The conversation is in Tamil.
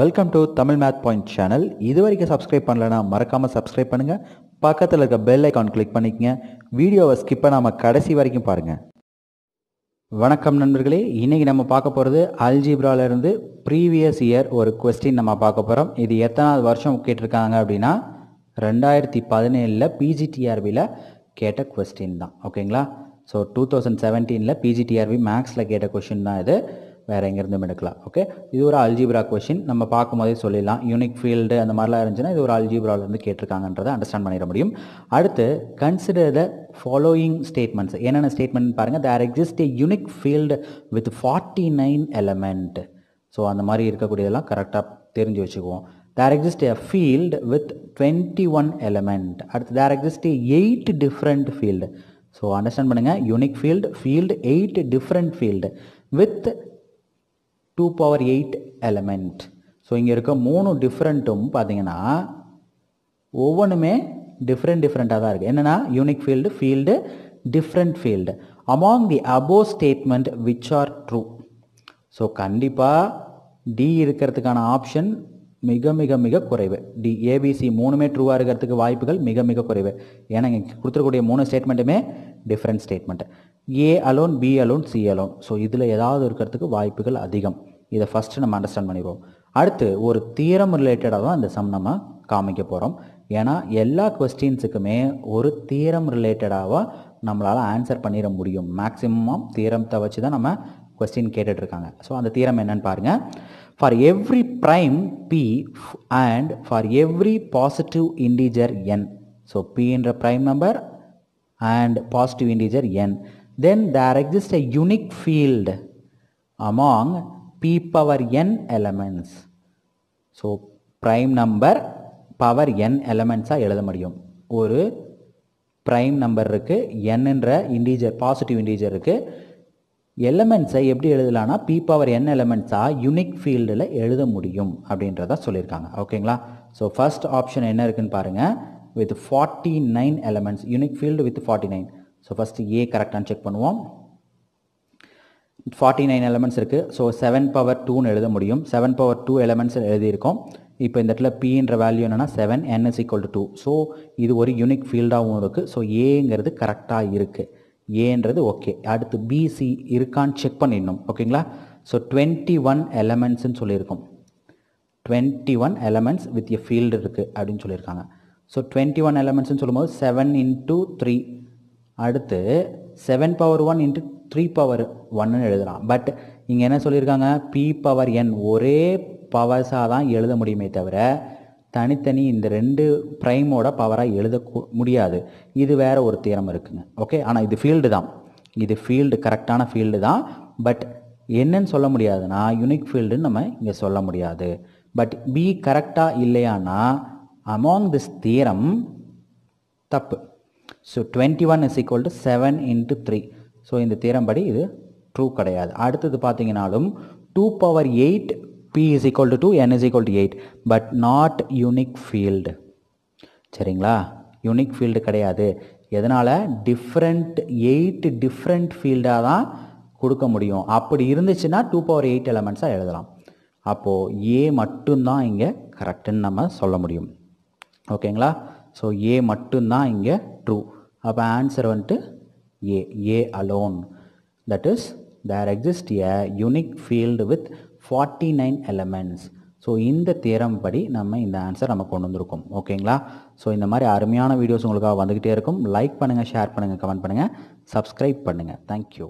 Welcome to Tamil math point channel இது வரைக்கும் சப்ஸ்கிரைப் பண்ணலனா மறக்காமல் சப்ஸ்கிரைப் பண்ணுங்கள் பக்கத்தில் இருக்க பெல் ஐக்கான் கிளிக் பண்ணிக்கங்க. வீடியோவை ஸ்கிப் பண்ணாமல் கடைசி வரைக்கும் பாருங்கள் வணக்கம் நண்பர்களே. இன்றைக்கி நம்ம பார்க்க போகிறது அல்ஜிப்ராலேருந்து ப்ரீவியஸ் இயர் ஒரு கொஸ்டின் நம்ம பார்க்க போகிறோம் இது எத்தனாவது வருஷம் கேட்டிருக்காங்க அப்படின்னா ரெண்டாயிரத்தி பதினேழில் பிஜிடிஆர்பியில் கேட்ட கொஸ்டின் தான். ஓகேங்களா ஸோ டூ தௌசண்ட் செவன்டீனில் பிஜிடிஆர்பி மேக்ஸில் கேட்ட கொஷின் தான் இது. வேறு எங்கேருந்தும் எடுக்கலாம் ஓகே இது ஒரு அல்ஜிப்ரா கொஷின் நம்ம பார்க்கும்போதே சொல்லிடலாம். யூனிக் ஃபீல்டு அந்த மாதிரிலாம் இருந்துச்சுன்னா இது ஒரு அல்ஜிப்ராலேருந்து கேட்டிருக்காங்கன்றதை அண்டர்ஸ்டாண்ட் பண்ணிட முடியும். அடுத்து கன்சிடர் த ஃபாலோயிங் ஸ்டேட்மெண்ட்ஸ் என்னென்ன ஸ்டேட்மெண்ட் பாருங்கள் there exist a unique field with forty nine element so அந்த மாதிரி இருக்கக்கூடியதெல்லாம் கரெக்டாக தெரிஞ்சு வச்சுக்குவோம். There exist a field with twenty one element அடுத்து there exist eight different field so understand பண்ணுங்கள் unique field field eight different field with two power eight element so இங்கே இருக்க மூணு டிஃப்ரெண்ட்டும் பார்த்தீங்கன்னா ஒவ்வொன்றுமே டிஃப்ரெண்ட் டிஃப்ரெண்ட்டாக தான் இருக்குது என்னென்னா unique field field different field among the above statement which are true so கண்டிப்பாக டி இருக்கிறதுக்கான ஆப்ஷன் மிக மிக மிக குறைவு. டி ஏபிசி மூணுமே ட்ரூவாக இருக்கிறதுக்கு வாய்ப்புகள் மிக மிக குறைவு. ஏன்னா இங்கே கொடுத்துருக்கூடிய மூணு ஸ்டேட்மெண்ட்டுமே different statement A alone B alone C alone so இதில் ஏதாவது இருக்கிறதுக்கு வாய்ப்புகள் அதிகம். இதை ஃபஸ்ட்டு நம்ம அண்டர்ஸ்டாண்ட் பண்ணிடுவோம். அடுத்து ஒரு தீரம் ரிலேட்டடாக தான் இந்த சம் நம்ம காமிக்க போகிறோம் ஏன்னா எல்லா கொஸ்டின்ஸுக்குமே ஒரு தீரம் ரிலேட்டடாக நம்மளால் ஆன்சர் பண்ணிட முடியும். மேக்ஸிமம் தீரத்தை வச்சு தான் நம்ம கொஸ்டின் கேட்டுட்ருக்காங்க. ஸோ அந்த தீரம் என்னன்னு பாருங்கள் for every prime p and for every positive integer n so பின்ற prime number and positive integer n then there exist a unique field among p power n elements. So prime number power n எலமெண்ட்ஸாக எழுத முடியும். ஒரு ப்ரைம் நம்பர் இருக்குது என்னன்ற இண்டீஜர் பாசிட்டிவ் இண்டீஜர் இருக்குது எலமெண்ட்ஸை எப்படி எழுதலாம்னா பி பவர் என் எலமெண்ட்ஸாக யூனிக் ஃபீல்டில் எழுத முடியும் அப்படின்றத சொல்லியிருக்காங்க. ஓகேங்களா ஸோ ஃபர்ஸ்ட் ஆப்ஷன் என்ன இருக்குன்னு பாருங்கள் with forty nine elements unique field with forty nine so first A கரெக்டானு check பண்ணுவோம். ஃபார்ட்டி நைன் எலமெண்ட்ஸ் இருக்குது ஸோ செவன் பவர் டூன்னு எழுத முடியும். செவன் பவர் டூ எலமெண்ட்ஸ் எழுதியிருக்கோம். இப்போ இந்த இடத்துல பின்ற வேல்யூ என்னென்னா seven n is equal to two so இது ஒரு யூனிக் ஃபீல்டாகவும் இருக்குது ஸோ ஏங்கிறது கரெக்டாக இருக்குது ஏன்றது ஓகே அடுத்து பிசி இருக்கான்னு செக் பண்ணிடணும். ஓகேங்களா ஸோ டுவெண்ட்டி ஒன் எலமெண்ட்ஸ்னு சொல்லியிருக்கோம். Twenty one elements with a field இருக்குது அப்படின்னு சொல்லியிருக்காங்க. ஸோ டுவெண்ட்டி ஒன் எலமெண்ட்ஸ்னு சொல்லும்போது செவன் இன்ட்டு த்ரீ அடுத்து seven power one into three power ஒன்னு எழுதலாம் பட் இங்கே என்ன சொல்லியிருக்காங்க? பி பவர் என் ஒரே பவர்ஸாக தான் எழுத முடியுமே தவிர தனித்தனி இந்த ரெண்டு ப்ரைமோட பவராக எழுத முடியாது. இது வேற ஒரு தீரம் இருக்குங்க. ஓகே ஆனால் இது ஃபீல்டு தான். இது ஃபீல்டு கரெக்டான ஃபீல்டு தான். பட் என்னன்னு சொல்ல முடியாதுன்னா யூனிக் ஃபீல்டுன்னு நம்ம இங்கே சொல்ல முடியாது. பட் பி கரெக்டாக இல்லையானா அமாங் திஸ் தீரம் தப்பு. So twenty one is equal to seven into three so இந்த தீரம் படி இது ட்ரூ கிடையாது. அடுத்தது பார்த்தீங்கனாலும் two power eight p is equal to two n is equal to eight but not unique field சரிங்களா? யூனிக் ஃபீல்டு கிடையாது. எதனால்? டிஃப்ரெண்ட் எயிட் டிஃப்ரெண்ட் ஃபீல்டாக தான் கொடுக்க முடியும். அப்படி இருந்துச்சுன்னா டூ பவர் எயிட் எலமெண்ட்ஸாக எழுதலாம். அப்போது ஏ மட்டும்தான் இங்கே கரெக்டுன்னு நம்ம சொல்ல முடியும். ஓகேங்களா ஸோ ஏ மட்டும்தான் இங்கே ட்ரூ அப்போ ஆன்சர் வந்துட்டு A A alone that is there exist a unique field with forty nine elements so இந்த தேரம் படி நம்ம இந்த ஆன்சர் நம்ம கொண்டு வந்திருக்கோம். ஓகேங்களா ஸோ இந்த மாதிரி அருமையான வீடியோஸ் உங்களுக்காக வந்துக்கிட்டே இருக்கும். லைக் பண்ணுங்கள் ஷேர் பண்ணுங்கள் கமெண்ட் பண்ணுங்கள் சப்ஸ்கிரைப் பண்ணுங்கள் தேங்க்யூ